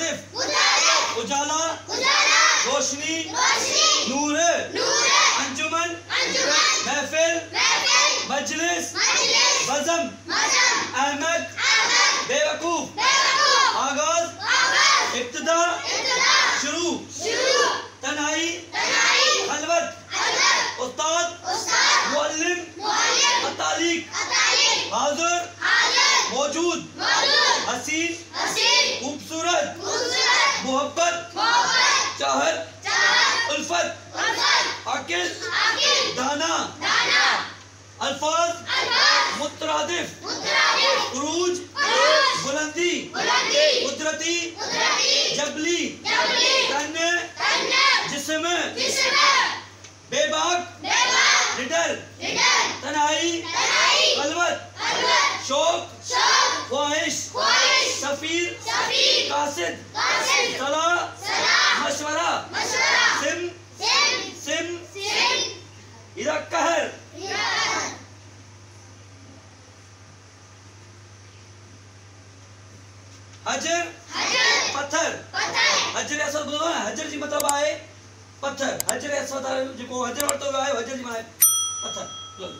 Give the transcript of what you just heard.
मुतरादिफ उजाला। उजाला। रोशनी। रोशनी। नूर। नूर। अंजुमन। अंजुमन। महफिल। मजलिस। बजम अहमद। अहमद। बेवकूफ़। आगाज़। इब्तदा। मौजूद। हसीन। खूबसूरत। मोहब्बत। चाहत। उल्फत। अकिल दाना। अल्फाज। मुतरदिफ। उरूज। बुलंदी। कुदरती सफीर कासिद कासिद सलाह सलाह मशवरा मशवरा सिम सिम सिम सिम इरा कहर हजर हजर पत्थर। पत्थर। हजर असद ॿुधो न हजर जी मतिलबु आहे पत्थर। हजर असद जेको हजर वरितो आहे हजर जी आहे पत्थर।